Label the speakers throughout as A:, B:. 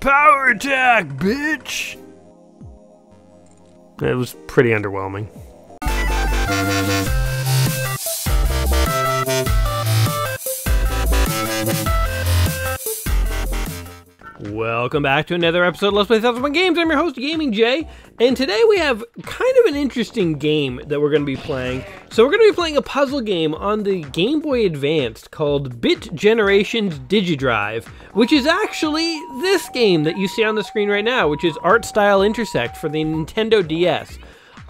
A: Power attack, bitch! It was pretty underwhelming. Welcome back to another episode of Let's Play Thousand One Games. I'm your host, Gaming Jay, and today we have kind of an interesting game that we're going to be playing. So we're going to be playing a puzzle game on the Game Boy Advance called Bit Generations Digidrive, which is actually this game that you see on the screen right now, which is Art Style Intersect for the Nintendo DS.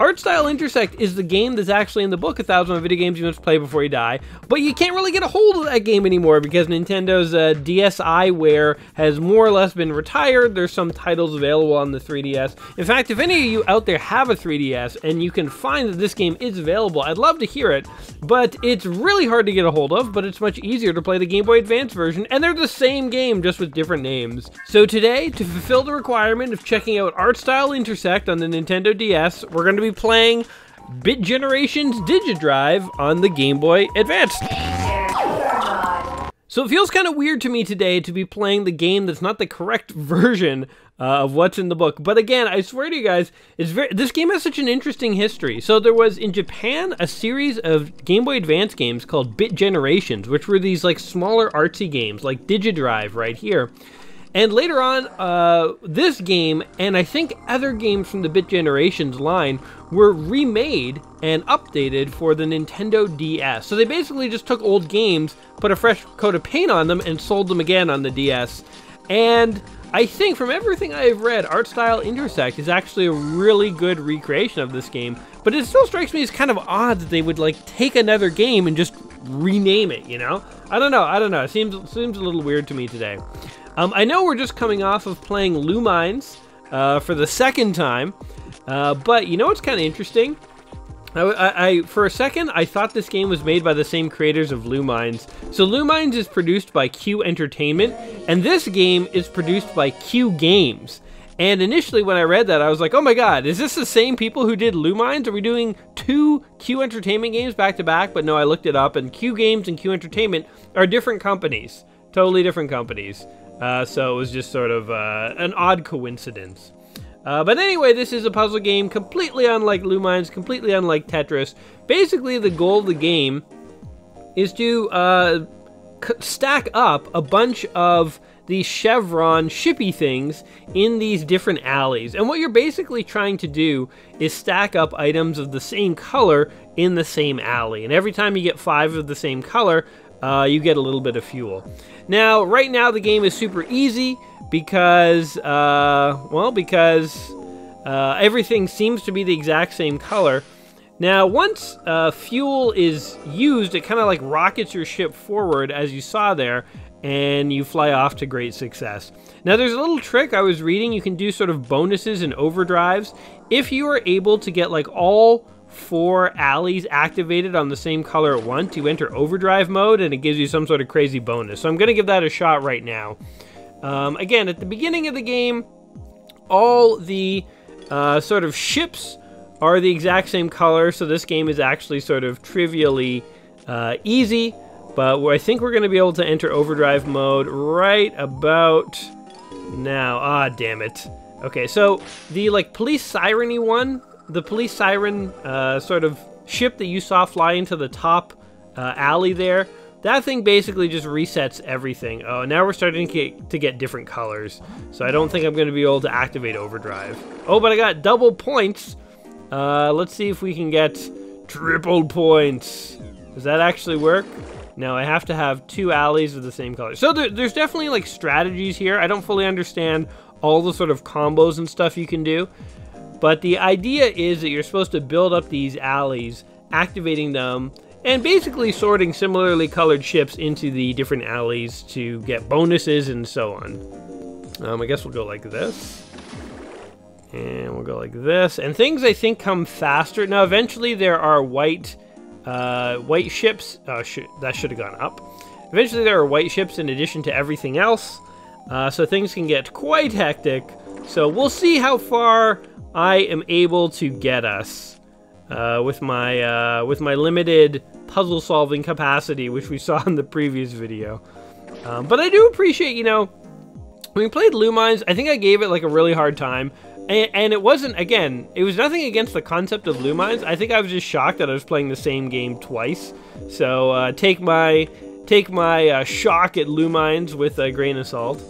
A: Art Style Intersect is the game that's actually in the book, A Thousand Video Games You Must Play Before You Die, but you can't really get a hold of that game anymore because Nintendo's uh, DSiWare has more or less been retired. There's some titles available on the 3DS. In fact, if any of you out there have a 3DS and you can find that this game is available, I'd love to hear it, but it's really hard to get a hold of, but it's much easier to play the Game Boy Advance version, and they're the same game, just with different names. So today, to fulfill the requirement of checking out Art Style Intersect on the Nintendo DS, we're going to be playing Bit Generations Digidrive on the Game Boy Advance. So it feels kind of weird to me today to be playing the game that's not the correct version uh, of what's in the book. But again, I swear to you guys, it's very this game has such an interesting history. So there was in Japan a series of Game Boy Advance games called Bit Generations, which were these like smaller artsy games like Digidrive right here. And later on, uh, this game and I think other games from the Bit Generations line were remade and updated for the Nintendo DS. So they basically just took old games, put a fresh coat of paint on them, and sold them again on the DS. And I think from everything I've read, Art Style Intersect is actually a really good recreation of this game. But it still strikes me as kind of odd that they would like take another game and just rename it, you know? I don't know, I don't know. It seems seems a little weird to me today. Um, I know we're just coming off of playing Lumines uh, for the second time, uh, but you know what's kind of interesting? I, I, I, for a second, I thought this game was made by the same creators of Lumines. So Lumines is produced by Q Entertainment, and this game is produced by Q Games. And initially, when I read that, I was like, "Oh my God, is this the same people who did Lumines? Are we doing two Q Entertainment games back to back?" But no, I looked it up, and Q Games and Q Entertainment are different companies, totally different companies. Uh, so it was just sort of uh, an odd coincidence. Uh, but anyway, this is a puzzle game completely unlike Lumines, completely unlike Tetris. Basically, the goal of the game is to uh, stack up a bunch of these chevron shippy things in these different alleys. And what you're basically trying to do is stack up items of the same color in the same alley. And every time you get five of the same color, uh, you get a little bit of fuel. Now, right now the game is super easy because, uh, well, because uh, everything seems to be the exact same color. Now, once uh, fuel is used, it kind of like rockets your ship forward, as you saw there, and you fly off to great success. Now, there's a little trick I was reading. You can do sort of bonuses and overdrives. If you are able to get like all four alleys activated on the same color at once, you enter overdrive mode and it gives you some sort of crazy bonus. So I'm going to give that a shot right now. Um, again, at the beginning of the game, all the uh, sort of ships are the exact same color, so this game is actually sort of trivially uh, easy. But I think we're going to be able to enter overdrive mode right about now. Ah, damn it. Okay, so the like police siren one the police siren uh, sort of ship that you saw fly into the top uh, alley there, that thing basically just resets everything. Oh, now we're starting to get, to get different colors. So I don't think I'm going to be able to activate overdrive. Oh, but I got double points. Uh, let's see if we can get triple points. Does that actually work? No, I have to have two alleys of the same color. So there, there's definitely like strategies here. I don't fully understand all the sort of combos and stuff you can do. But the idea is that you're supposed to build up these alleys, activating them, and basically sorting similarly colored ships into the different alleys to get bonuses and so on. Um, I guess we'll go like this. And we'll go like this. And things, I think, come faster. Now, eventually there are white uh, white ships. Uh, sh that should have gone up. Eventually there are white ships in addition to everything else. Uh, so things can get quite hectic. So we'll see how far I am able to get us uh, with my uh, with my limited puzzle solving capacity, which we saw in the previous video. Um, but I do appreciate, you know, When we played Lumines, I think I gave it like a really hard time. And, and, it wasn't, again, it was nothing against the concept of Lumines. I think I was just shocked that I was playing the same game twice. So uh, take my take my uh, shock at Lumines with a grain of salt.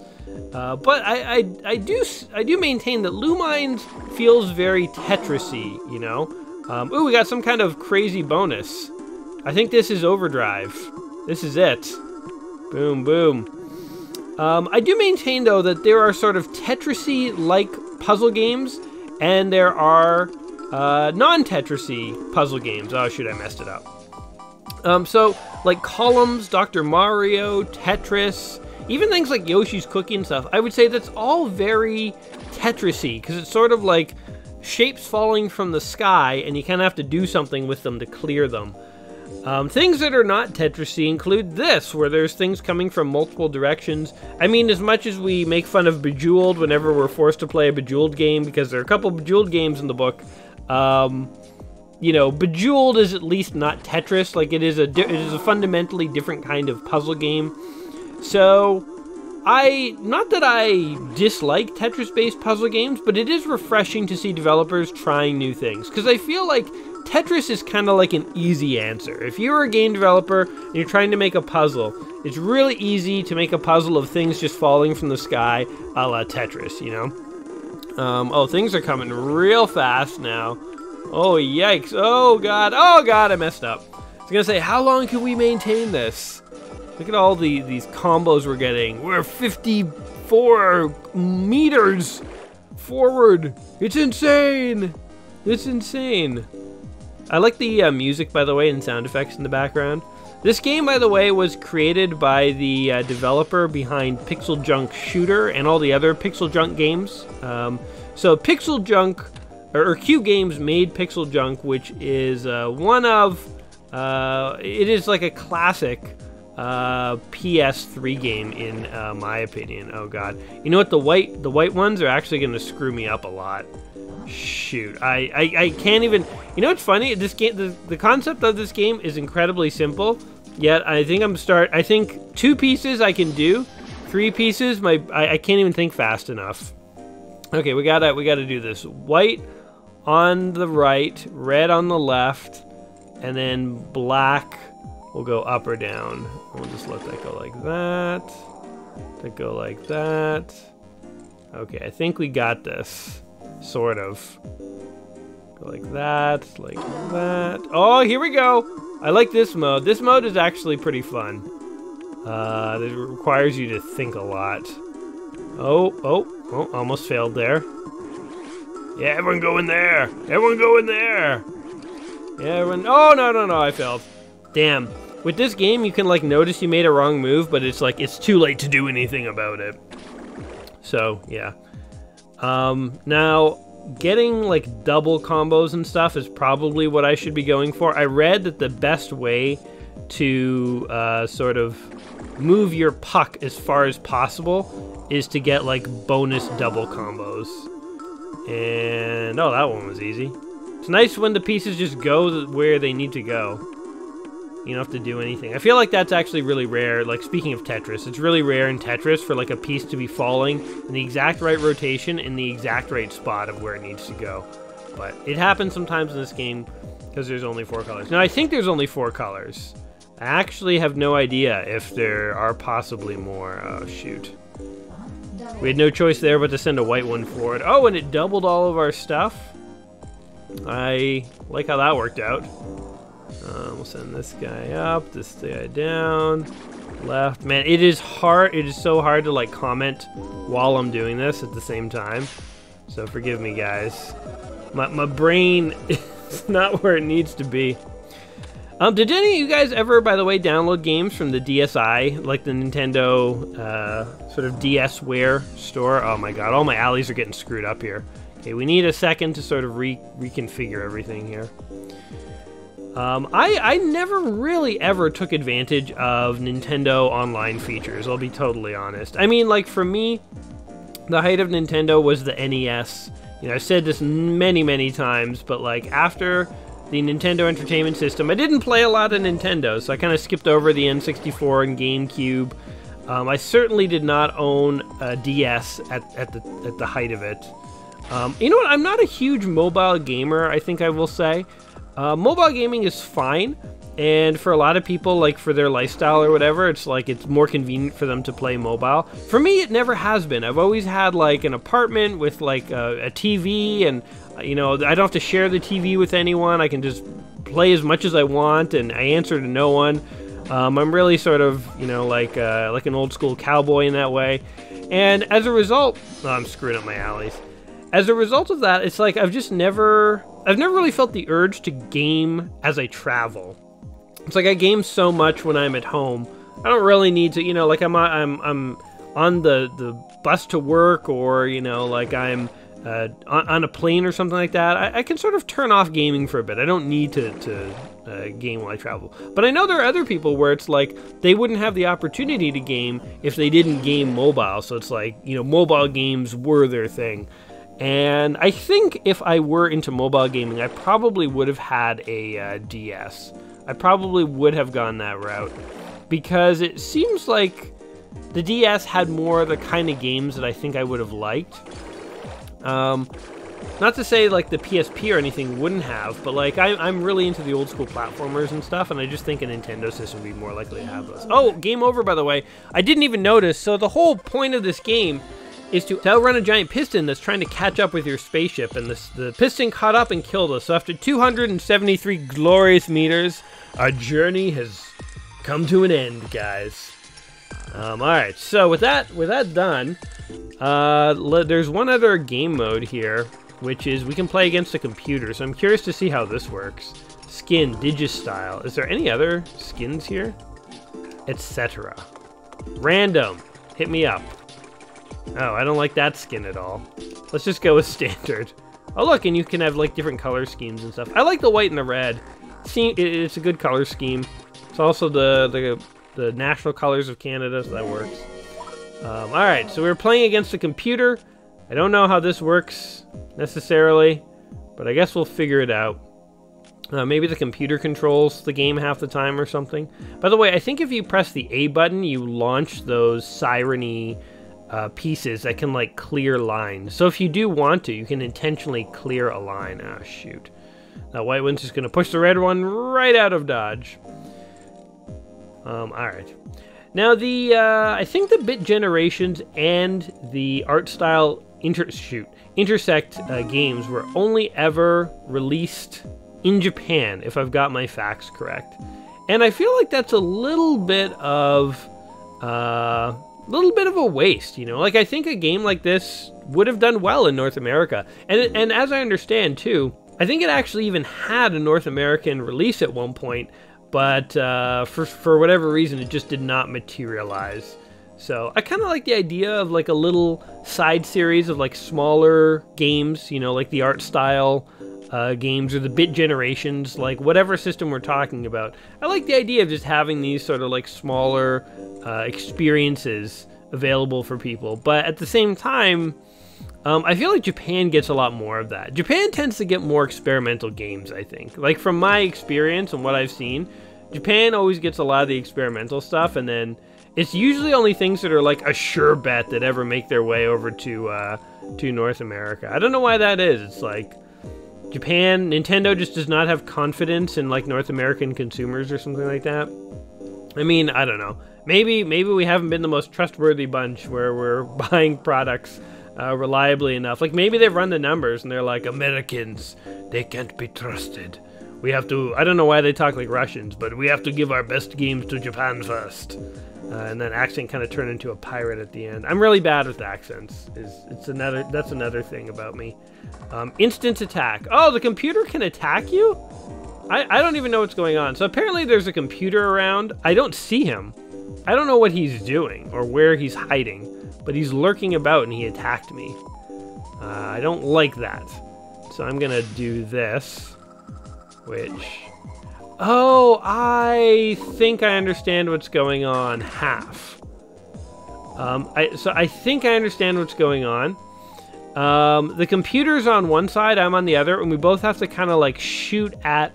A: Uh, but I, I, I, do I do maintain that Lumines feels very Tetrisy, you know. Um, ooh, we got some kind of crazy bonus. I think this is Overdrive. This is it. Boom, boom. Um, I do maintain, though, that there are sort of Tetrisy-like puzzle games, and there are uh, non-Tetrisy puzzle games. Oh, shoot, I messed it up. Um, so, like Columns, Dr. Mario, Tetris, even things like Yoshi's Cookie and stuff, I would say that's all very Tetrisy, because it's sort of like shapes falling from the sky, and you kind of have to do something with them to clear them. Um, things that are not Tetrisy include this, where there's things coming from multiple directions. I mean, as much as we make fun of Bejeweled whenever we're forced to play a Bejeweled game, because there are a couple Bejeweled games in the book, um, you know, Bejeweled is at least not Tetris. Like it is a it is a fundamentally different kind of puzzle game. So, I not that I dislike Tetris-based puzzle games, but it is refreshing to see developers trying new things because I feel like Tetris is kind of like an easy answer. If you're a game developer and you're trying to make a puzzle, it's really easy to make a puzzle of things just falling from the sky, a la Tetris, you know? Um, oh, things are coming real fast now. Oh, yikes. Oh, God. Oh, God, I messed up. I was to say, how long can we maintain this? Look at all the these combos we're getting. We're 54 meters forward. It's insane. It's insane. I like the uh, music, by the way, and sound effects in the background. This game, by the way, was created by the uh, developer behind PixelJunk Shooter and all the other PixelJunk games. Um, so PixelJunk, or, or, Q Games made PixelJunk, which is uh, one of, uh, it is like a classic uh, PS3 game in uh, my opinion. Oh god, you know what? The white the white ones are actually going to screw me up a lot. Shoot, I, I, I can't even. You know what's funny? This game, the, the concept of this game is incredibly simple. Yet I think I'm start. I think two pieces I can do. Three pieces, my I, I can't even think fast enough. Okay, we gotta we gotta do this. White on the right, red on the left, and then black will go up or down. We'll just let that go like that. That go like that. Okay, I think we got this. Sort of. Go like that, like that. Oh, here we go! I like this mode. This mode is actually pretty fun. Uh, it requires you to think a lot. Oh, oh, oh, almost failed there. Yeah, everyone go in there! Everyone go in there! Yeah, everyone... Oh, no, no, no, I failed. Damn. With this game, you can, like, notice you made a wrong move, but it's, like, it's too late to do anything about it. So, yeah. Um, now, getting like double combos and stuff is probably what I should be going for. I read that the best way to uh, sort of move your puck as far as possible is to get like bonus double combos. And oh, that one was easy. It's nice when the pieces just go where they need to go. You don't have to do anything. I feel like that's actually really rare. Like, speaking of Tetris, it's really rare in Tetris for, like, a piece to be falling in the exact right rotation in the exact right spot of where it needs to go. But it happens sometimes in this game because there's only four colors. Now, I think there's only four colors. I actually have no idea if there are possibly more. Oh, shoot. We had no choice there but to send a white one forward. Oh, and it doubled all of our stuff. I like how that worked out. Um, we'll send this guy up, this guy down, left. Man, it is hard. It is so hard to like comment while I'm doing this at the same time. So forgive me, guys. My, my brain is not where it needs to be. Um, did any of you guys ever, by the way, download games from the DSi, like the Nintendo uh, sort of DSware store? Oh my god, all my alleys are getting screwed up here. Okay, we need a second to sort of re reconfigure everything here. Um, I, I never really ever took advantage of Nintendo online features, I'll be totally honest. I mean, like, for me, the height of Nintendo was the NES. You know, I've said this many, many times, but, like, after the Nintendo Entertainment System, I didn't play a lot of Nintendo, so I kind of skipped over the N64 and GameCube. Um, I certainly did not own a DS at, at the at the height of it. Um, you know what? I'm not a huge mobile gamer. I think I will say, uh, mobile gaming is fine, and for a lot of people, like for their lifestyle or whatever, it's like it's more convenient for them to play mobile. For me, it never has been. I've always had like an apartment with like a, a TV, and you know I don't have to share the TV with anyone. I can just play as much as I want, and I answer to no one. Um, I'm really sort of, you know, like uh, like an old school cowboy in that way. And as a result, oh, I'm screwing up my alleys. As a result of that, it's like I've just never, I've never really felt the urge to game as I travel. It's like I game so much when I'm at home. I don't really need to, you know, like I'm I'm I'm on the the bus to work, or you know, like I'm uh, on, on, a plane or something like that, I, I, can sort of turn off gaming for a bit. I don't need to, to uh, game while I travel. But I know there are other people where it's like they wouldn't have the opportunity to game if they didn't game mobile. So it's like, you know, mobile games were their thing. And I think if I were into mobile gaming, I probably would have had a uh, DS. I probably would have gone that route because it seems like the DS had more of the kind of games that I think I would have liked. Um, not to say like the PSP or anything wouldn't have, but like I, am really into the old school platformers and stuff, and I just think a Nintendo system would be more likely to have those. Oh, game over by the way. I didn't even notice. So the whole point of this game is to outrun a giant piston that's trying to catch up with your spaceship, and the piston caught up and killed us. So after 273 glorious meters, our journey has come to an end, guys. Um, all right, so with that with that done, uh, there's one other game mode here, which is we can play against a computer. So I'm curious to see how this works. Skin, Digistyle. Is there any other skins here? Etc. Random. Hit me up. Oh, I don't like that skin at all. Let's just go with standard. Oh look, and you can have like different color schemes and stuff. I like the white and the red. See, it's a good color scheme. It's also the the the national colors of Canada, so that works. Um, Alright, so we're playing against a computer. I don't know how this works necessarily, but I guess we'll figure it out. Uh, maybe the computer controls the game half the time or something. By the way, I think if you press the A button, you launch those siren uh, pieces that can like clear lines. So if you do want to, you can intentionally clear a line. Ah, shoot. That white one's just going to push the red one right out of dodge. Um, alright. Now, the uh, I think the bit generations and the art style inter shoot, intersect uh, games were only ever released in Japan, if I've got my facts correct. And I feel like that's a little bit of uh, little bit of a waste, you know. Like I think a game like this would have done well in North America, and and as I understand too, I think it actually even had a North American release at one point but uh, for for whatever reason, it just did not materialize. So I kind of like the idea of like a little side series of like smaller games, you know, like the art style uh, games or the bit generations, like whatever system we're talking about. I like the idea of just having these sort of like smaller uh, experiences available for people, but at the same time. Um, I feel like Japan gets a lot more of that. Japan tends to get more experimental games, I think. Like, from my experience and what I've seen, Japan always gets a lot of the experimental stuff, and then it's usually only things that are like a sure bet that ever make their way over to uh, to North America. I don't know why that is. It's like Japan, Nintendo just does not have confidence in like North American consumers or something like that. I mean, I don't know. Maybe maybe we haven't been the most trustworthy bunch where we're buying products uh, reliably enough. Like maybe they've run the numbers and they're like Americans, they can't be trusted. We have to. I don't know why they talk like Russians, but we have to give our best games to Japan first. Uh, and then accent kind of turn into a pirate at the end. I'm really bad with accents. Is it's another that's another thing about me. Um, instant attack. Oh, the computer can attack you. I, I don't even know what's going on. So apparently there's a computer around. I don't see him. I don't know what he's doing or where he's hiding but he's lurking about and he attacked me. Uh, I don't like that. So I'm gonna do this, which... Oh, I think I understand what's going on. Half. Um, I, so I think I understand what's going on. Um, the computer's on one side, I'm on the other, and we both have to kind of like shoot at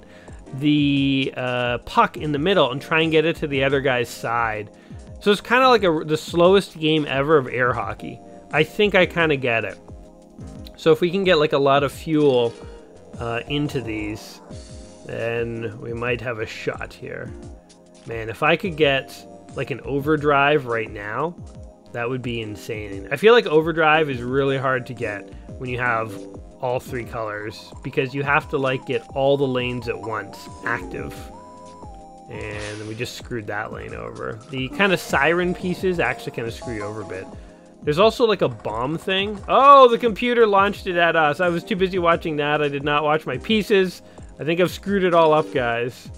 A: the uh, puck in the middle and try and get it to the other guy's side. So it's kind of like a, the slowest game ever of air hockey. I think I kind of get it. So if we can get like a lot of fuel uh, into these, then we might have a shot here. Man, if I could get like an overdrive right now, that would be insane. I feel like overdrive is really hard to get when you have all three colors because you have to like get all the lanes at once active. And we just screwed that lane over. The kind of siren pieces actually kind of screw you over a bit. There's also like a bomb thing. Oh, the computer launched it at us. I was too busy watching that. I did not watch my pieces. I think I've screwed it all up, guys.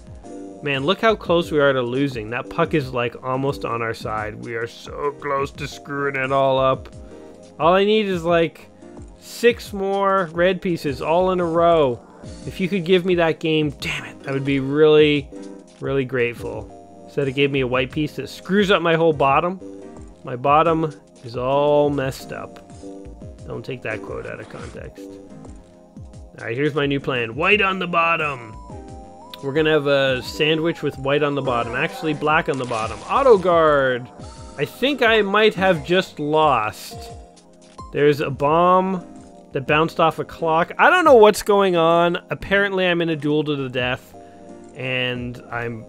A: Man, look how close we are to losing. That puck is like almost on our side. We are so close to screwing it all up. All I need is like six more red pieces all in a row. If you could give me that game, damn it, I would be really, really grateful. Instead it gave me a white piece that screws up my whole bottom. My bottom is all messed up. Don't take that quote out of context. Alright, here's my new plan. White on the bottom. We're gonna have a sandwich with white on the bottom. Actually, black on the bottom. Auto guard. I think I might have just lost. There's a bomb that bounced off a clock. I don't know what's going on. Apparently, I'm in a duel to the death, and I'm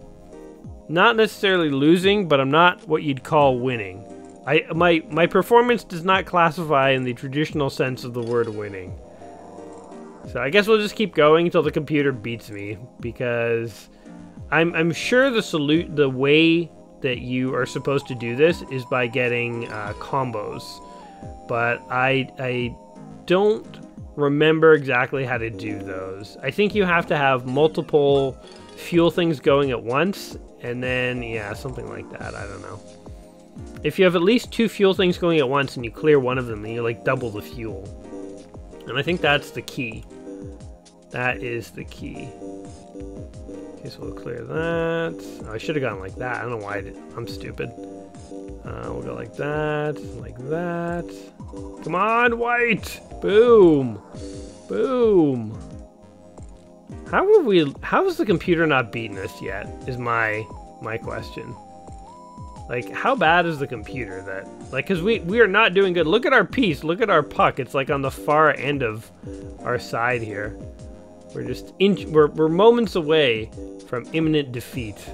A: not necessarily losing, but I'm not what you'd call winning. I my my performance does not classify in the traditional sense of the word winning. So I guess we'll just keep going until the computer beats me because I'm I'm sure the salute the way that you are supposed to do this is by getting uh, combos, but I I don't remember exactly how to do those. I think you have to have multiple fuel things going at once, and then yeah, something like that. I don't know. If you have at least two fuel things going at once and you clear one of them, then you like double the fuel. And I think that's the key. That is the key. Okay, so we'll clear that. Oh, I should have gone like that. I don't know why I did. I'm stupid. Uh, we'll go like that, like that. Come on, white! Boom! Boom! How have we? How has the computer not beaten us yet? Is my my question. Like, how bad is the computer that, like, because we, we are not doing good. Look at our piece. Look at our puck. It's, like, on the far end of our side here. We're just, inch, we're, we're moments away from imminent defeat.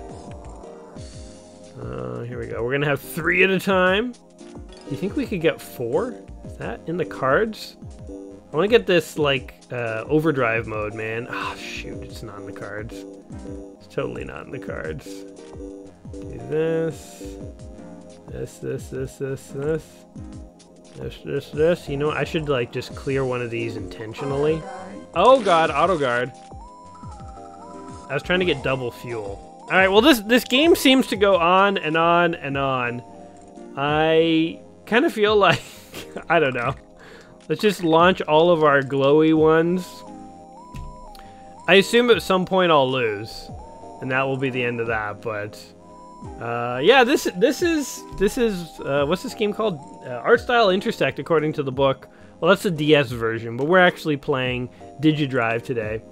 A: Uh, here we go. We're going to have three at a time. Do you think we could get four? Is that in the cards? I want to get this, like, uh, overdrive mode, man. Ah, oh, shoot. It's not in the cards. It's totally not in the cards. Do this. This, this, this, this, this. This, this, this. You know, I should, like, just clear one of these intentionally. Oh, God. Auto guard. I was trying to get double fuel. Alright, well, this, this game seems to go on and on and on. I kind of feel like... I don't know. Let's just launch all of our glowy ones. I assume at some point I'll lose. And that will be the end of that, but... Uh, yeah, this this is this is uh, what's this game called? Uh, Art Style Intersect, according to the book. Well, that's the DS version, but we're actually playing DigiDrive today.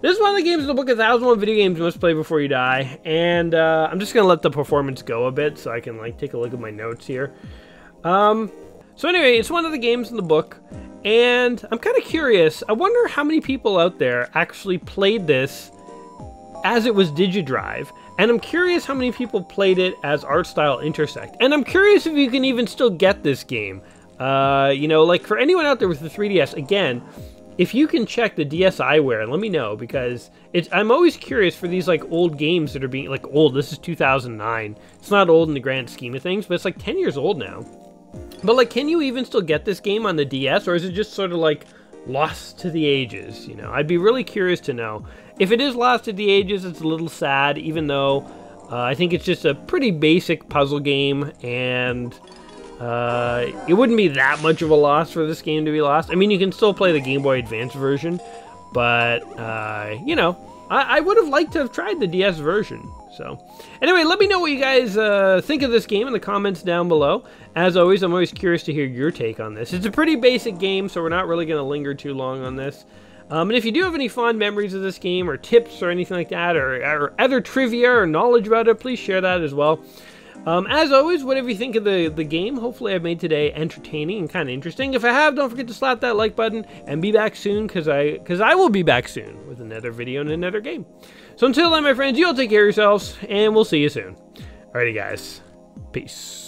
A: This is one of the games in the book, 1001 Video Games You Must Play Before You Die, and uh, I'm just going to let the performance go a bit so I can like take a look at my notes here. Um, so anyway, it's one of the games in the book, and I'm kind of curious. I wonder how many people out there actually played this as it was DigiDrive, and I'm curious how many people played it as Art Style Intersect. And I'm curious if you can even still get this game. Uh, you know, like for anyone out there with the 3DS, again, if you can check the DSiWare, let me know because it's. I'm always curious for these like old games that are being like old. This is 2009. It's not old in the grand scheme of things, but it's like 10 years old now. But like, can you even still get this game on the DS, or is it just sort of like lost to the ages? You know, I'd be really curious to know. If it is Lost to the Ages, it's a little sad, even though uh, I think it's just a pretty basic puzzle game, and uh, it wouldn't be that much of a loss for this game to be lost. I mean, you can still play the Game Boy Advance version, but, uh, you know, I, I would have liked to have tried the DS version. So, anyway, let me know what you guys uh, think of this game in the comments down below. As always, I'm always curious to hear your take on this. It's a pretty basic game, so we're not really going to linger too long on this. Um, and if you do have any fond memories of this game, or tips, or anything like that, or, or other trivia or knowledge about it, please share that as well. Um, as always, whatever you think of the, the game, hopefully I've made today entertaining and kind of interesting. If I have, don't forget to slap that like button and be back soon because I, cause I will be back soon with another video and another game. So until then, my friends, you all take care of yourselves and we'll see you soon. Alrighty, guys. Peace.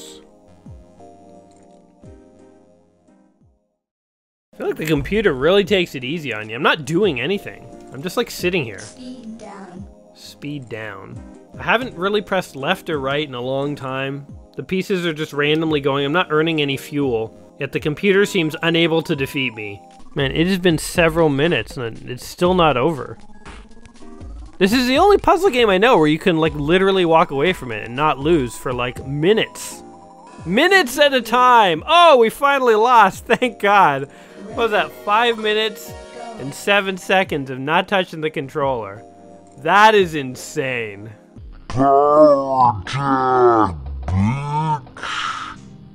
A: I feel like the computer really takes it easy on you. I'm not doing anything. I'm just like sitting here.
B: Speed down.
A: Speed down. I haven't really pressed left or right in a long time. The pieces are just randomly going. I'm not earning any fuel. Yet the computer seems unable to defeat me. Man, it has been several minutes and it's still not over. This is the only puzzle game I know where you can like literally walk away from it and not lose for like minutes. Minutes at a time! Oh, we finally lost, thank God. What was that, five minutes and seven seconds of not touching the controller? That is insane.